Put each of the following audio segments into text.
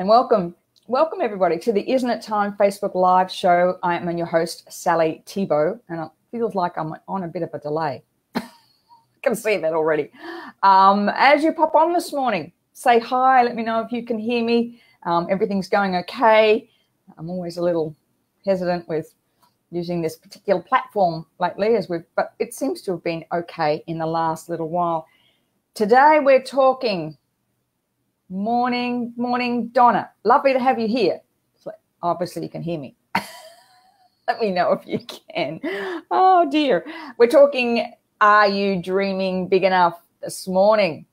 and welcome, welcome everybody to the Isn't It Time Facebook Live show. I am your host, Sally Thibault, and it feels like I'm on a bit of a delay. I can see that already. Um, as you pop on this morning, say hi. Let me know if you can hear me. Um, everything's going okay. I'm always a little hesitant with using this particular platform lately, as we've, but it seems to have been okay in the last little while. Today we're talking Morning, morning, Donna. Lovely to have you here. obviously, you can hear me. Let me know if you can. Oh, dear. We're talking Are you dreaming big enough this morning?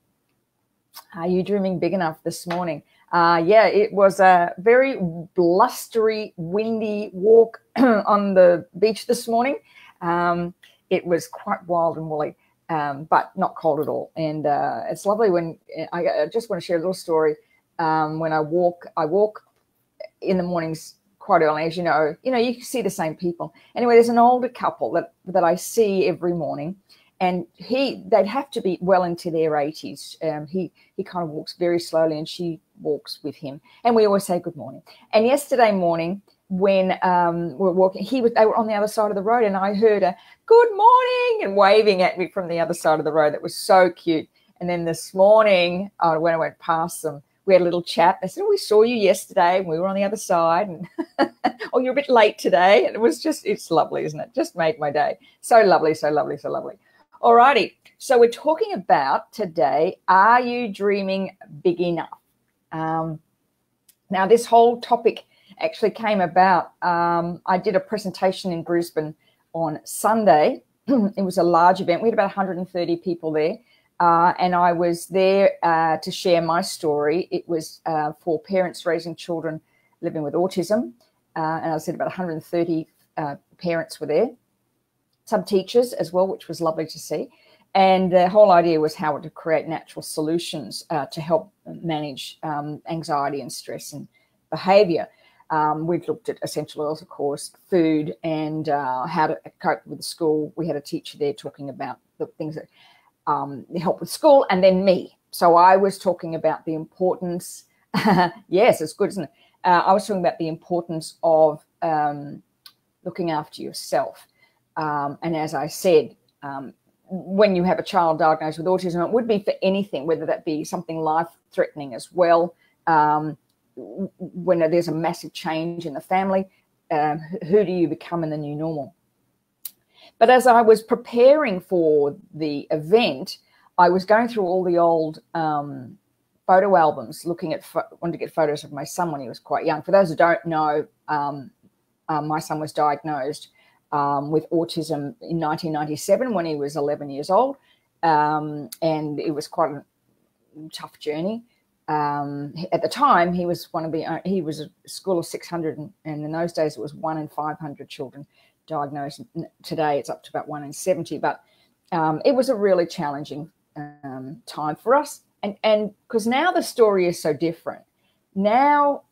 Are you dreaming big enough this morning? Uh, yeah, it was a very blustery, windy walk on the beach this morning. Um, it was quite wild and woolly um, but not cold at all. And uh, it's lovely when I, I, just want to share a little story. Um, when I walk, I walk in the mornings quite early, as you know. You know, you see the same people. Anyway, there's an older couple that that I see every morning, and he they'd have to be well into their 80s. Um, he he kind of walks very slowly, and she walks with him, and we always say good morning. And yesterday morning when um, we are walking, he was they were on the other side of the road, and I heard a good morning and waving at me from the other side of the road. That was so cute. And then this morning, uh, when I went past them, we had a little chat. They said, oh, "We saw you yesterday. And we were on the other side, and oh, you're a bit late today." And it was just—it's lovely, isn't it? Just made my day. So lovely, so lovely, so lovely. Alrighty. So we're talking about today. Are you dreaming big enough? Um, now, this whole topic actually came about. Um, I did a presentation in Brisbane on Sunday. it was a large event. We had about 130 people there. Uh, and I was there uh, to share my story. It was uh, for parents raising children living with autism. Uh, and I said about 130 uh, parents were there, some teachers as well, which was lovely to see. And the whole idea was how to create natural solutions uh, to help manage um, anxiety and stress and behavior. Um, we've looked at essential oils, of course, food, and uh, how to cope with the school. We had a teacher there talking about the things that um, help with school, and then me. So I was talking about the importance. yes, it's good, isn't it? Uh, I was talking about the importance of um, looking after yourself. Um, and as I said, um, when you have a child diagnosed with autism, it would be for anything, whether that be something life threatening as well. Um, when there's a massive change in the family, um, who do you become in the new normal? But as I was preparing for the event, I was going through all the old um, photo albums, looking at wanted to get photos of my son when he was quite young. For those who don't know, um, uh, my son was diagnosed um, with autism in 1997 when he was 11 years old, um, and it was quite a tough journey um, at the time he was one of the uh, he was a school of 600 and, and, in those days it was one in 500 children diagnosed. Today it's up to about one in 70 but um, it was a really challenging um, time for us. And and because now the story is so different. Now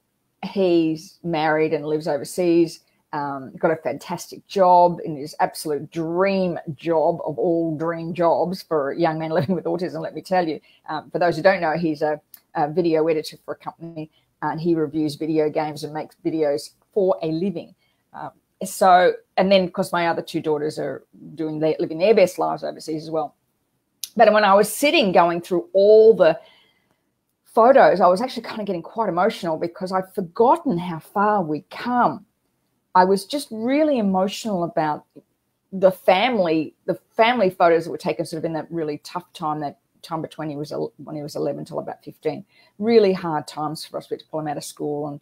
he's married and lives overseas um, got a fantastic job in his absolute dream job of all dream jobs for young man living with autism let me tell you. Um, for those who don't know he's a a video editor for a company, and he reviews video games and makes videos for a living. Um, so, and then because my other two daughters are doing their, living their best lives overseas as well. But when I was sitting going through all the photos, I was actually kind of getting quite emotional because I'd forgotten how far we'd come. I was just really emotional about the family, the family photos that were taken sort of in that really tough time that time between he was when he was 11 till about 15. Really hard times for us. We had to pull him out of school, and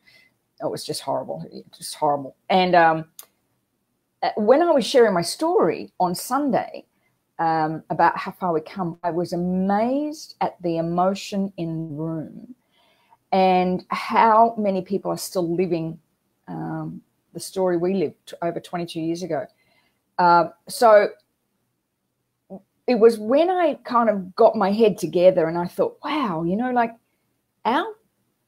it was just horrible, just horrible. And um, uh, when I was sharing my story on Sunday um, about how far we come, I was amazed at the emotion in the room and how many people are still living um, the story we lived over 22 years ago. Uh, so it was when I kind of got my head together and I thought, wow, you know, like our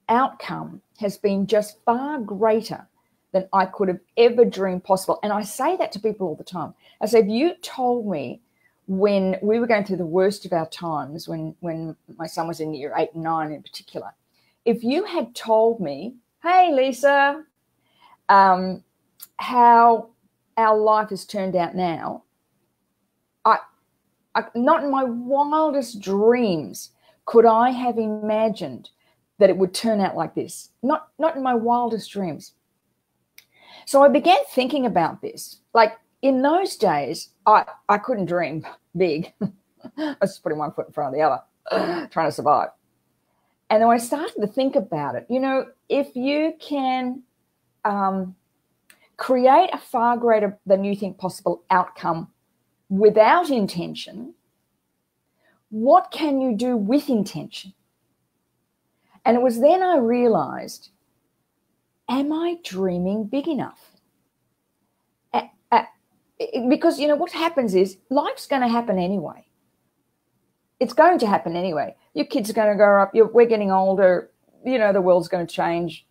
outcome has been just far greater than I could have ever dreamed possible. And I say that to people all the time. I say, if you told me when we were going through the worst of our times, when when my son was in year eight and nine in particular, if you had told me, hey, Lisa, um, how our life has turned out now, I, not in my wildest dreams could I have imagined that it would turn out like this. Not, not in my wildest dreams. So I began thinking about this. Like in those days, I, I couldn't dream big. I was putting one foot in front of the other, trying to survive. And then I started to think about it. You know, if you can um, create a far greater than you think possible outcome without intention, what can you do with intention? And it was then I realized am I dreaming big enough? because, you know, what happens is life's going to happen anyway. It's going to happen anyway your kids are going to grow up. We're getting older. You know, the world's going to change.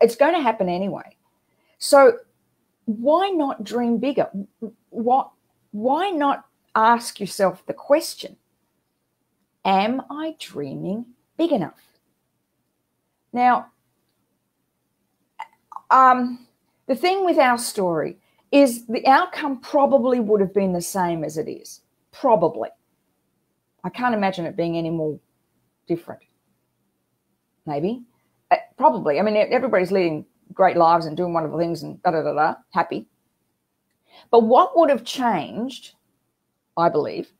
It's going to happen anyway. So why not dream bigger? What? Why not ask yourself the question? Am I dreaming big enough? Now, um, the thing with our story is the outcome probably would have been the same as it is. Probably. I can't imagine it being any more different. Maybe, uh, probably. I mean, everybody's leading great lives and doing wonderful things and da da da da, happy. But what would have changed, I believe,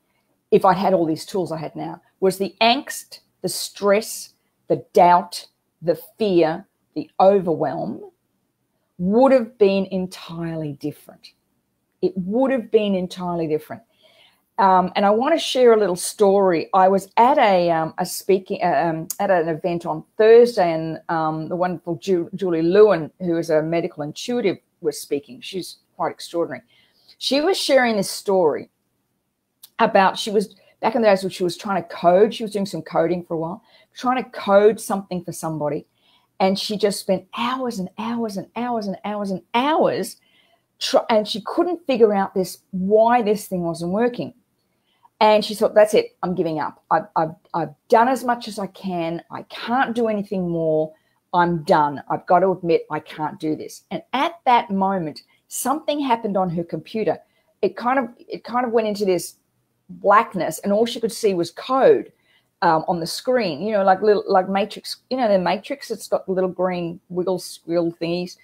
if I'd had all these tools I had now, was the angst, the stress, the doubt, the fear, the overwhelm would have been entirely different. It would have been entirely different. Um, and I want to share a little story. I was at a, um, a speaking uh, um, at an event on Thursday, and um, the wonderful Ju- Julie Lewin, who is a medical intuitive, was speaking. She's quite extraordinary. She was sharing this story about she was back in the days when she was trying to code. She was doing some coding for a while, trying to code something for somebody, and she just spent hours and hours and hours and hours and hours, try- and she couldn't figure out this why this thing wasn't working and she thought, that's it, I'm giving up. I've, I've, I've done as much as I can. I can't do anything more. I'm done. I've got to admit, I can't do this. And at that moment, something happened on her computer. It kind of, it kind of went into this blackness, and all she could see was code um, on the screen. You know, like little, like Matrix. You know, the Matrix. It's got the little green wiggle squill thingies,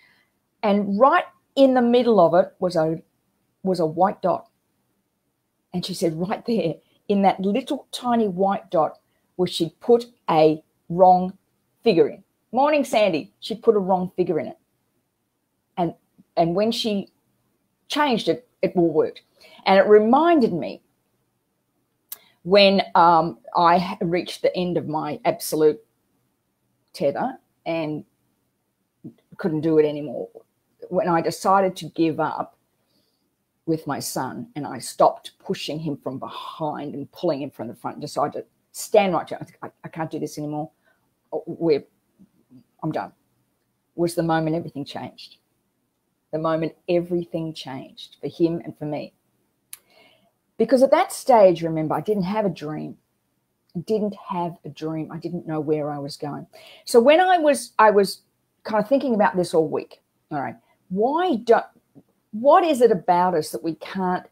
and right in the middle of it was a was a white dot and she said, right there in that little tiny white dot where she'd put a wrong figure in. Morning, Sandy. She'd put a wrong figure in it. And when she changed it, it all worked. And it reminded me when um, I reached the end of my absolute tether and couldn't do it anymore. When I decided to give up, with my son and I stopped pushing him from behind and pulling him from the front decided to stand right down. I, I can't do this anymore. We're, I'm done. Was the moment everything changed. The moment everything changed for him and for me. Because at that stage, remember, I didn't have a dream. I didn't have a dream. I didn't know where I was going. So when I was, I was kind of thinking about this all week. All right, why don't what is it about us that we can't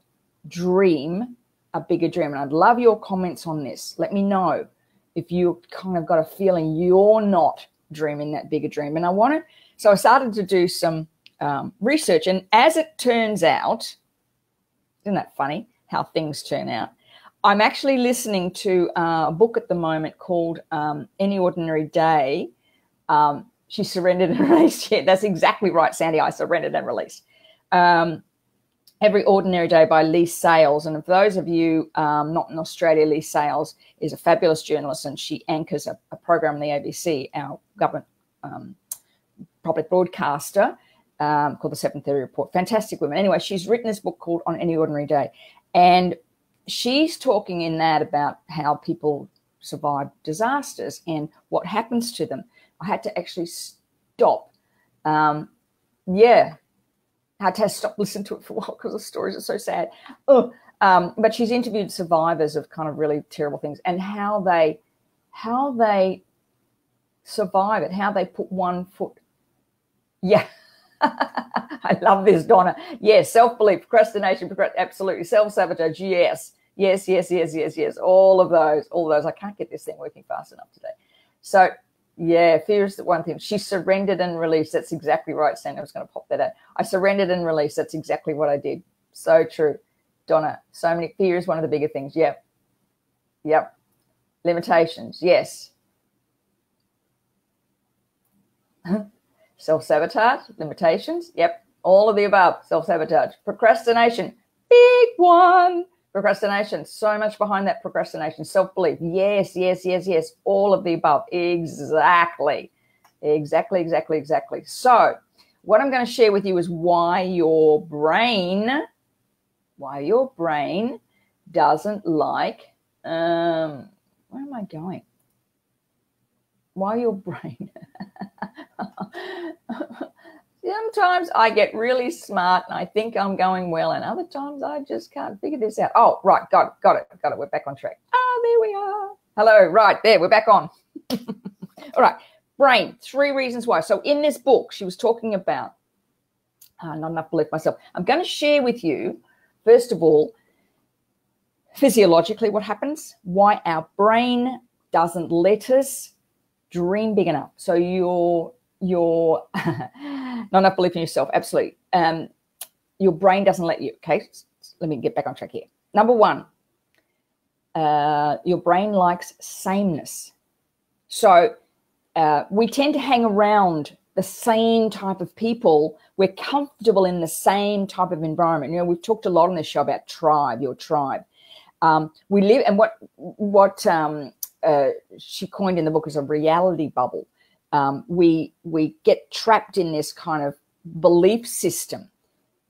dream a bigger dream? And I'd love your comments on this. Let me know if you kind of got a feeling you're not dreaming that bigger dream. And I want to, so I started to do some um, research. And as it turns out, isn't that funny how things turn out? I'm actually listening to uh, a book at the moment called um, Any Ordinary Day. Um, she surrendered and released. Yeah, that's exactly right, Sandy. I surrendered and released um, Every Ordinary Day by Leigh Sales. And for those of you um, not in Australia, Leigh Sales is a fabulous journalist and she anchors a, a program on the ABC, our government um, public broadcaster, um, called the 730 Report. Fantastic woman. Anyway, she's written this book called On Any Ordinary Day. And she's talking in that about how people survive disasters and what happens to them. I had to actually stop. Um, yeah, I had to stop listening to it for a while because the stories are so sad. Um, but she's interviewed survivors of kind of really terrible things and how they how they survive it, how they put one foot. Yeah. I love this, Donna. Yes, self belief, procrastination, absolutely. Self sabotage, yes. Yes, yes, yes, yes, yes. All of those, all of those. I can't get this thing working fast enough today. So, yeah, fear is the one thing. She surrendered and released. That's exactly right, Sandy. I was going to pop that out. I surrendered and released. That's exactly what I did. So true. Donna, so many fear is one of the bigger things. Yep. Yep. Limitations. Yes. Self sabotage, limitations. Yep. All of the above. Self sabotage. Procrastination. Big one. Procrastination. So much behind that procrastination. Self belief. Yes, yes, yes, yes. All of the above. Exactly. Exactly, exactly, exactly. So, what I'm going to share with you is why your brain, why your brain doesn't like, um, where am I going? Why your brain Sometimes I get really smart and I think I'm going well, and other times I just can't figure this out. Oh, right, got it, got it, got it. We're back on track. Oh, there we are. Hello, right there, we're back on. All right, brain. Three reasons why. So in this book, she was talking about uh, not enough belief myself. I'm going to share with you, first of all, physiologically what happens, why our brain doesn't let us dream big enough. So your your not enough belief in yourself. Absolutely. Um, your brain doesn't let you. Okay, let me get back on track here. Number one, uh, your brain likes sameness. So uh, we tend to hang around the same type of people. We're comfortable in the same type of environment. You know, we've talked a lot on this show about tribe, your tribe. Um, we live, and what what um, uh, she coined in the book is a reality bubble um, we we get trapped in this kind of belief system.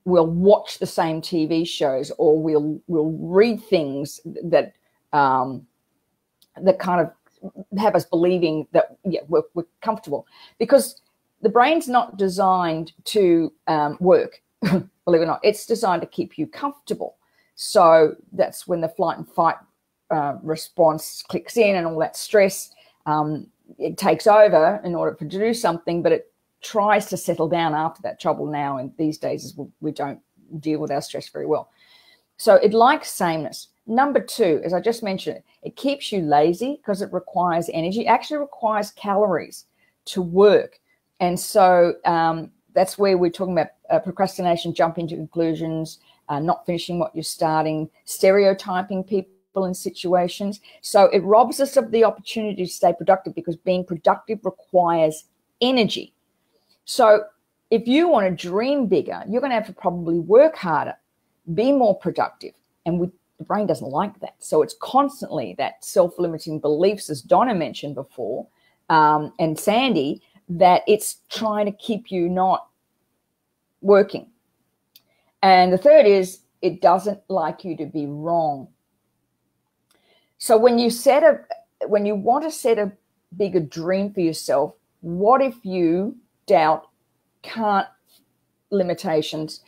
We'll watch the same TV shows, or we'll we'll read things that um, that kind of have us believing that yeah we're, we're comfortable because the brain's not designed to um, work. believe it or not, it's designed to keep you comfortable. So that's when the flight and fight uh, response clicks in and all that stress. Um, it takes over in order to do something, but it tries to settle down after that trouble now. And these days, we don't deal with our stress very well. So it likes sameness. Number two, as I just mentioned, it keeps you lazy because it requires energy. It actually requires calories to work. And so um, that's where we're talking about uh, procrastination, jumping to conclusions, uh, not finishing what you're starting, stereotyping people people situations. So it robs us of the opportunity to stay productive because being productive requires energy. So if you want to dream bigger, you're going to have to probably work harder, be more productive. And we, the brain doesn't like that. So it's constantly that self limiting beliefs, as Donna mentioned before, um, and Sandy, that it's trying to keep you not working. And the third is it doesn't like you to be wrong. So when you set a when you want to set a bigger dream for yourself, what if you doubt, can't, limitations,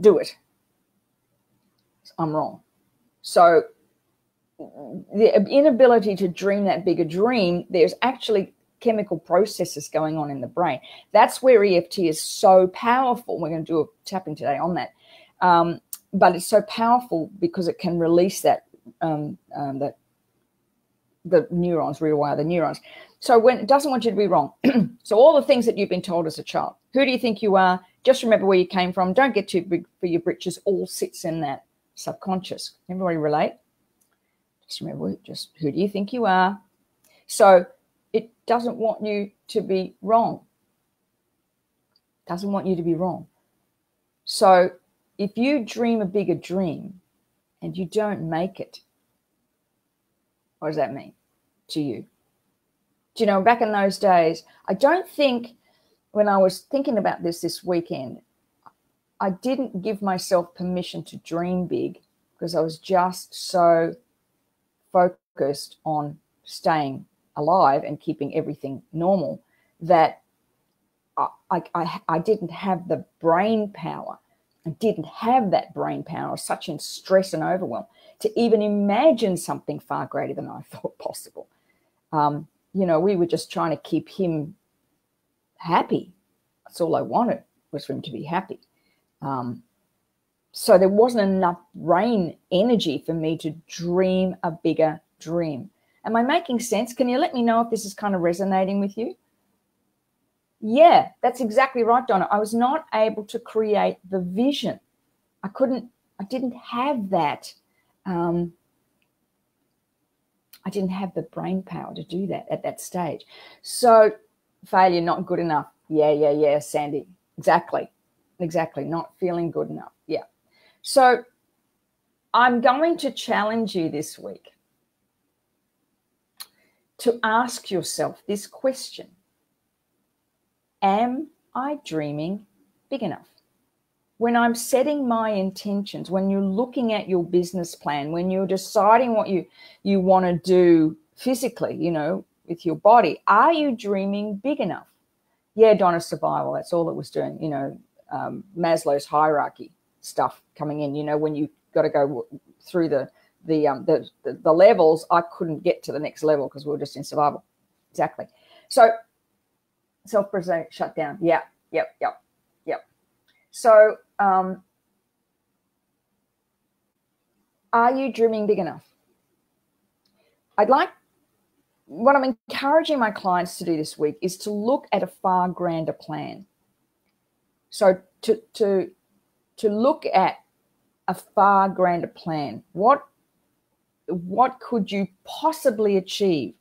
do it? I'm wrong. So the inability to dream that bigger dream, there's actually chemical processes going on in the brain. That's where EFT is so powerful. We're going to do a tapping today on that. Um, but it's so powerful because it can release that um, um, that the neurons rewire the neurons. So when it doesn't want you to be wrong. so all the things that you've been told as a child, who do you think you are? Just remember where you came from. Don't get too big for your britches. All sits in that subconscious. Everybody relate? Just remember, just who do you think you are? So it doesn't want you to be wrong. Doesn't want you to be wrong. So if you dream a bigger dream, and you don't make it, what does that mean to you? Do you know, back in those days, I don't think when I was thinking about this this weekend, I didn't give myself permission to dream big because I was just so focused on staying alive and keeping everything normal that I, I, I didn't have the brain power didn't have that brain power. Was such in stress and overwhelm to even imagine something far greater than I thought possible. Um, you know, we were just trying to keep him happy. That's all I wanted was for him to be happy. Um, so there wasn't enough brain energy for me to dream a bigger dream. Am I making sense? Can you let me know if this is kind of resonating with you? Yeah, that's exactly right, Donna. I was not able to create the vision. I couldn't, I didn't have that. Um, I didn't have the brain power to do that at that stage. So, failure, not good enough. Yeah, yeah, yeah, Sandy. Exactly. Exactly. Not feeling good enough. Yeah. So, I'm going to challenge you this week to ask yourself this question Am I dreaming big enough? When I'm setting my intentions, when you're looking at your business plan, when you're deciding what you, you want to do physically, you know, with your body, are you dreaming big enough? Yeah, Donna Survival, that's all it was doing, you know, um, Maslow's hierarchy stuff coming in, you know, when you got to go through the the, um, the, the, the levels, I couldn't get to the next level because we were just in survival. Exactly. So self present shut down. Yeah, yep, yep, yep. So um, are you dreaming big enough? I'd like what I'm encouraging my clients to do this week is to look at a far grander plan. So to to to look at a far grander plan. What what could you possibly achieve?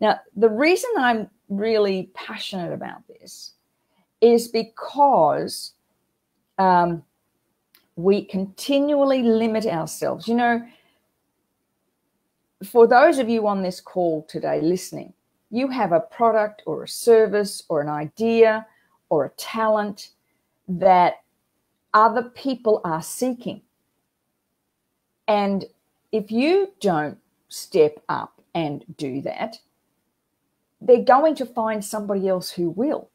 Now, the reason I'm really passionate about this is because um, we continually limit ourselves. You know, for those of you on this call today listening, you have a product or a service or an idea or a talent that other people are seeking. And if you don't step up and do that, they're going to find somebody else who will.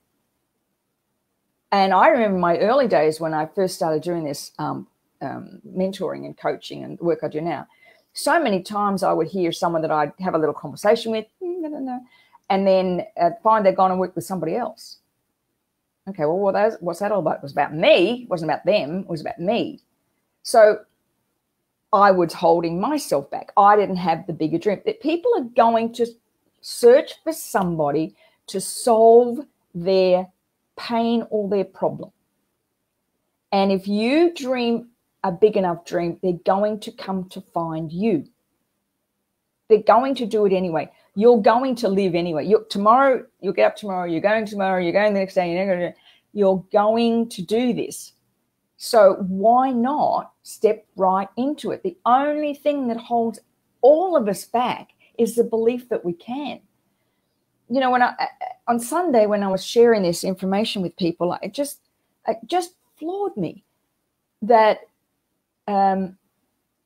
And I remember my early days when I first started doing this um, um, mentoring and coaching and the work I do now. So many times I would hear someone that I'd have a little conversation with, mm, and then find they'd gone and worked with somebody else. Okay, well, what what's that all about? It was about me. It wasn't about them. It was about me. So I was holding myself back. I didn't have the bigger dream. That people are going to search for somebody to solve their pain or their problem. And if you dream a big enough dream, they're going to come to find you. They're going to do it anyway. You're going to live anyway. You're, tomorrow, you'll get up tomorrow, you're going tomorrow, you're going the next day, you're going to, you're going to do this. So why not step right into it? The only thing that holds all of us back is the belief that we can. You know, when I on Sunday when I was sharing this information with people, it just it just floored me that um,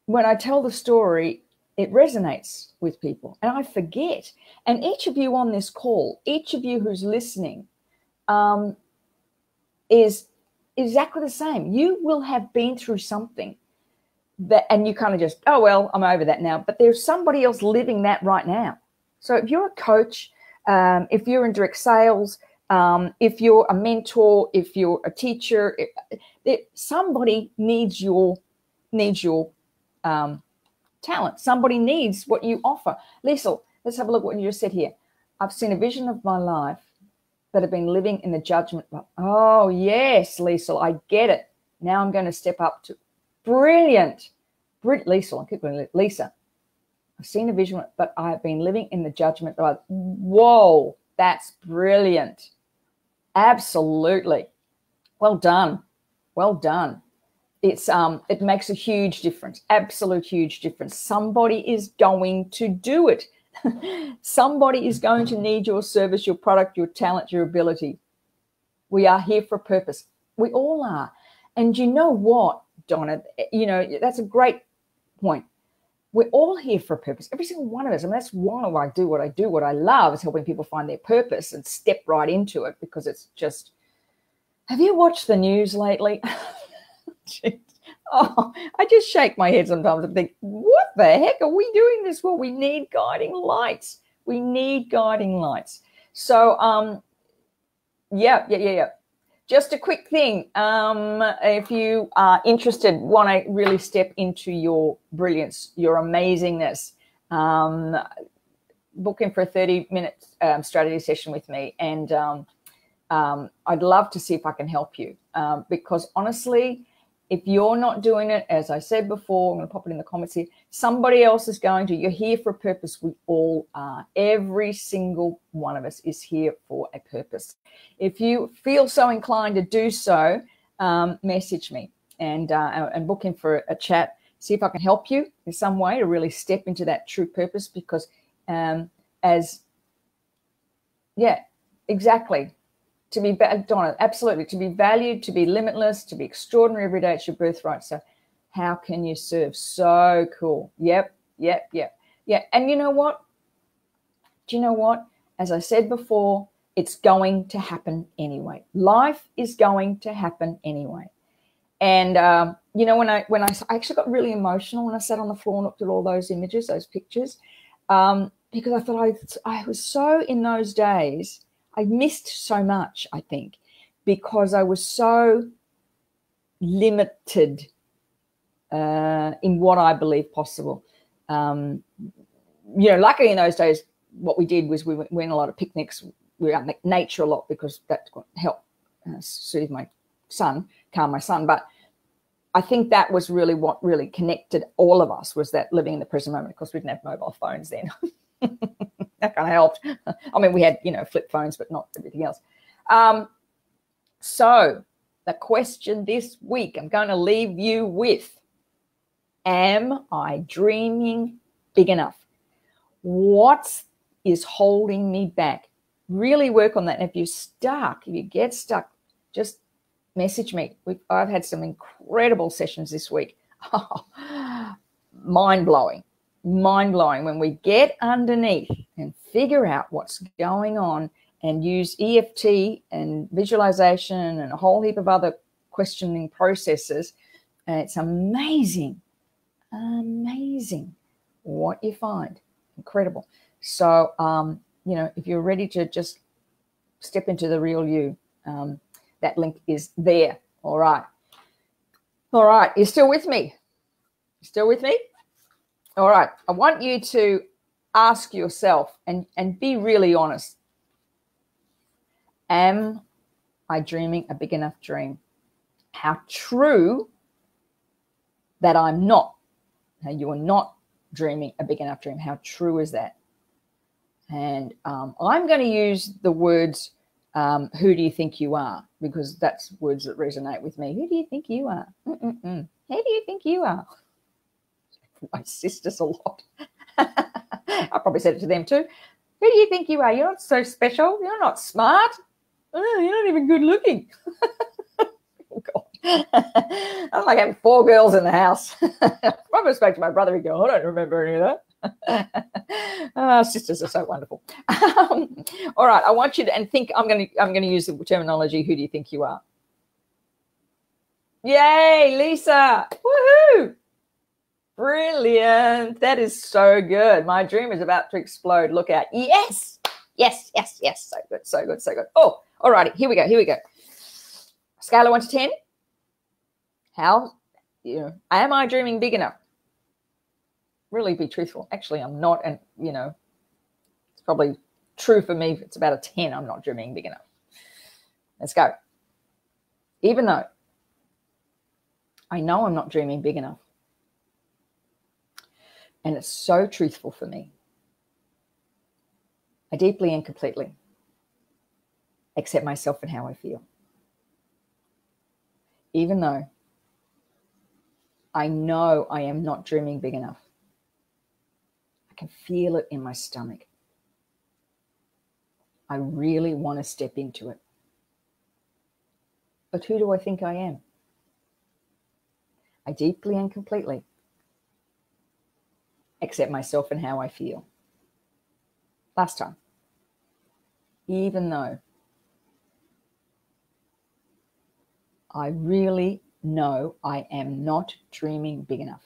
when I tell the story, it resonates with people, and I forget. And each of you on this call, each of you who's listening, um, is exactly the same. You will have been through something that, and you kind of just, oh, well, I'm over that now. But there's somebody else living that right now. So if you're a coach, um, if you're in direct sales, um, if you're a mentor, if you're a teacher, somebody needs your needs your um, talent. Somebody needs what you offer. Lisa, let's have a look what you just said here. I've seen a vision of my life that have been living in the judgment. Oh, yes, Lisa, I get it. Now I'm going to step up to brilliant. Brilliant. Lisa, I keep going, Lisa. I've seen a vision, but I've been living in the judgment. Whoa, that's brilliant. Absolutely. Well done. Well done. It's um it makes a huge difference. Absolute huge difference. Somebody is going to do it. Somebody is going to need your service, your product, your talent, your ability. We are here for a purpose. We all are. And you know what, Donna? You know, that's a great point. We're all here for a purpose. Every single one of us. I mean, that's why I do what I do. What I love is helping people find their purpose and step right into it because it's just. Have you watched the news lately? Oh, I just shake my head sometimes and think, what the heck are we doing this for? We need guiding lights. We need guiding lights. So, um, yeah, yeah, yeah, yeah. Just a quick thing. Um, if you are interested, want to really step into your brilliance, your amazingness, um, book in for a 30 minute um, strategy session with me. And um, um, I'd love to see if I can help you um, because honestly, if you're not doing it, as I said before, I'm going to pop it in the comments here. Somebody else is going to. You're here for a purpose. We all are. Every single one of us is here for a purpose. If you feel so inclined to do so, um, message me and uh, and book in for a chat. See if I can help you in some way to really step into that true purpose. Because um, as yeah, exactly to be Donna, absolutely to be valued, to be limitless, to be extraordinary every day. It's your birthright. So, how can you serve? So cool. Yep, yep, yep, yeah. And you know what? Do you know what? As I said before, it's going to happen anyway. Life is going to happen anyway. And um, you know, when I when I, I, actually got really emotional when I sat on the floor and looked at all those images, those pictures, um, because I thought I I was so in those days I missed so much, I think, because I was so limited uh, in what I believe possible. Um, you know, luckily in those days, what we did was we went, went a lot of picnics. We were out in nature a lot because that helped uh, soothe my son, calm my son. But I think that was really what really connected all of us was that living in the present moment. Of course, we didn't have mobile phones then. that kind of helped. I mean, we had, you know, flip phones, but not everything else. Um, so, the question this week I'm going to leave you with Am I dreaming big enough? What is holding me back? Really work on that. And if you're stuck, if you get stuck, just message me. We've, I've had some incredible sessions this week. mind blowing mind blowing when we get underneath and figure out what's going on and use EFT and visualization and a whole heap of other questioning processes. And it's amazing, amazing what you find. Incredible. So, um, you know, if you're ready to just step into the real you, um, that link is there. All right. All right. You're still with me? Still with me? All right. I want you to ask yourself and, and be really honest. Am I dreaming a big enough dream? How true that I'm not. Now, you are not dreaming a big enough dream. How true is that? And um, I'm going to use the words, um, who do you think you are? Because that's words that resonate with me. Who do you think you are? Mm-mm-mm. Who do you think you are? My sisters a lot. I probably said it to them too. Who do you think you are? You're not so special. You're not smart. Oh, you're not even good looking. oh, God. I don't like having four girls in the house. I probably spoke to my brother. He'd go, I don't remember any of that. oh, sisters are so wonderful. Um, all right, I want you to and think. I'm going to I'm going to use the terminology. Who do you think you are? Yay, Lisa! Woohoo! Brilliant. That is so good. My dream is about to explode. Look out. Yes. Yes, yes, yes. So good, so good, so good. Oh, all righty. Here we go. Here we go. Scale of one to 10. How, you know, am I dreaming big enough? Really be truthful. Actually, I'm not. And, you know, it's probably true for me. If It's about a 10. I'm not dreaming big enough. Let's go. Even though I know I'm not dreaming big enough. And it's so truthful for me. I deeply and completely accept myself and how I feel. Even though I know I am not dreaming big enough, I can feel it in my stomach. I really want to step into it. But who do I think I am? I deeply and completely accept myself and how I feel. Last time. Even though I really know I am not dreaming big enough.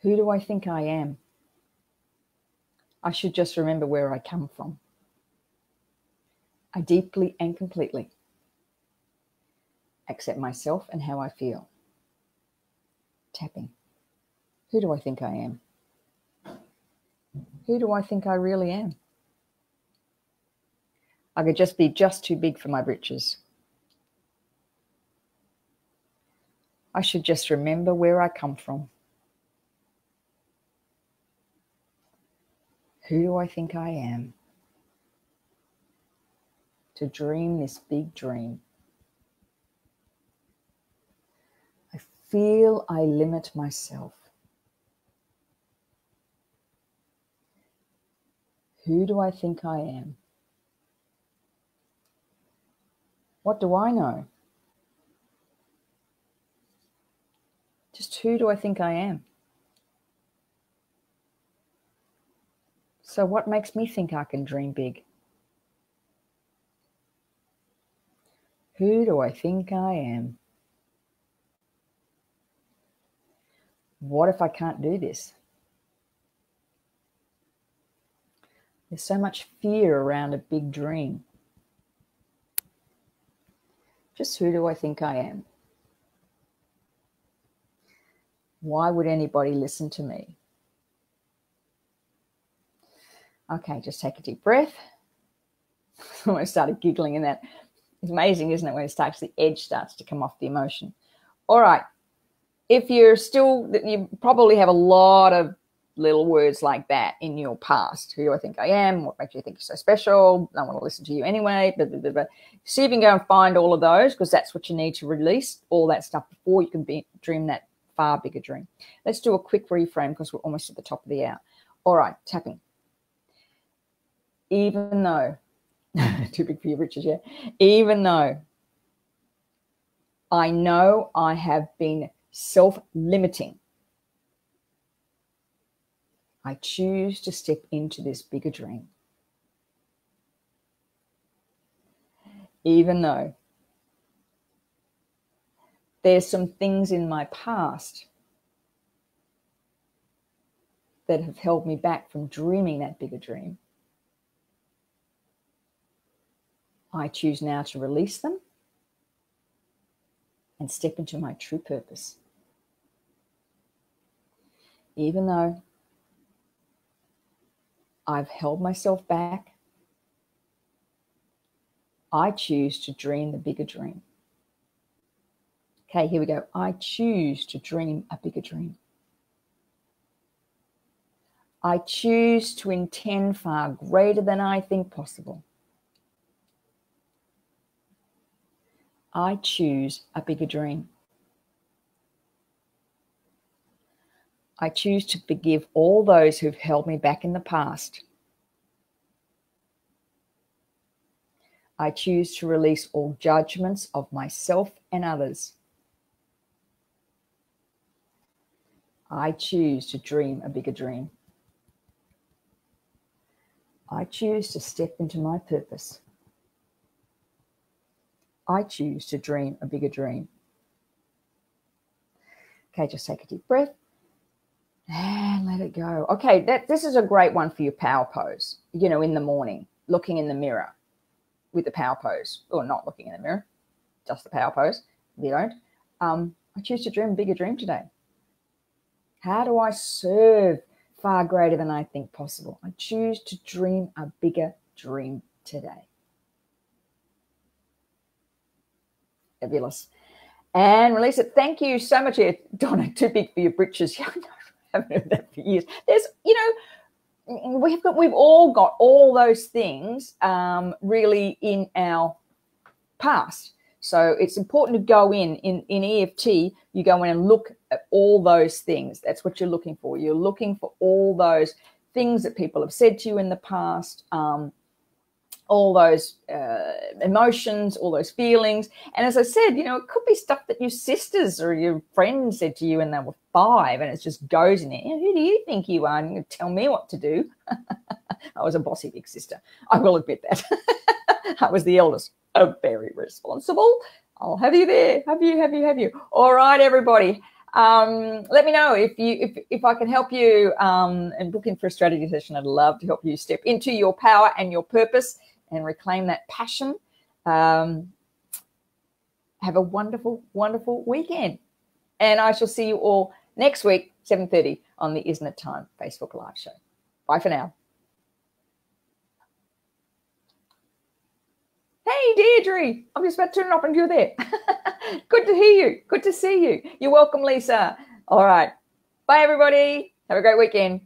Who do I think I am? I should just remember where I come from. I deeply and completely accept myself and how I feel. Tapping. Who do I think I am? Who do I think I really am? I could just be just too big for my britches. I should just remember where I come from. Who do I think I am? To dream this big dream. I feel I limit myself. Who do I think I am? What do I know? Just who do I think I am? So, what makes me think I can dream big? Who do I think I am? What if I can't do this? There's so much fear around a big dream. Just who do I think I am? Why would anybody listen to me? Okay, just take a deep breath. I started giggling in that. It's amazing, isn't it, when it starts, the edge starts to come off the emotion. All right. If you're still, you probably have a lot of little words like that in your past. Who do I think I am? What makes you think you're so special? I want to listen to you anyway. Blah, blah, blah, See if you can go and find all of those because that's what you need to release all that stuff before you can be, dream that far bigger dream. Let's do a quick reframe because we're almost at the top of the hour. All right, tapping even though, too big for your britches, yeah, even though I know I have been self limiting, I choose to step into this bigger dream. Even though there's some things in my past that have held me back from dreaming that bigger dream. I choose now to release them and step into my true purpose. Even though I've held myself back, I choose to dream the bigger dream. Okay, here we go. I choose to dream a bigger dream. I choose to intend far greater than I think possible. I choose a bigger dream. I choose to forgive all those who've held me back in the past. I choose to release all judgments of myself and others. I choose to dream a bigger dream. I choose to step into my purpose. I choose to dream a bigger dream. Okay, just take a deep breath and let it go. Okay, that this is a great one for your power pose. You know, in the morning, looking in the mirror with the power pose, or not looking in the mirror, just the power pose. If you don't, um, I choose to dream a bigger dream today. How do I serve far greater than I think possible? I choose to dream a bigger dream today. Fabulous. And release it. Thank you so much, Donna. Too big for your britches. I haven't heard that for years. There's, you know, we've got, we've all got all those things um, really in our past. So it's important to go in, in in EFT. You go in and look at all those things. That's what you're looking for. You're looking for all those things that people have said to you in the past. Um, all those uh, emotions, all those feelings. And as I said, you know, it could be stuff that your sisters or your friends said to you when they were five, and it just goes in there. Who do you think you are? And you tell me what to do. I was a bossy big sister. I will admit that. I was the eldest. Oh, very responsible. I'll have you there. Have you, have you, have you. All right, everybody. Um, let me know if you if, if I can help you um, and book in for a strategy session. I'd love to help you step into your power and your purpose and reclaim that passion. Um, have a wonderful, wonderful weekend. And I shall see you all next week, 7.30 on the Isn't It Time Facebook Live show. Bye for now. Hey, Deirdre. I'm just about to turn off and you're there. Good to hear you. Good to see you. You're welcome, Lisa. All right. Bye, everybody. Have a great weekend.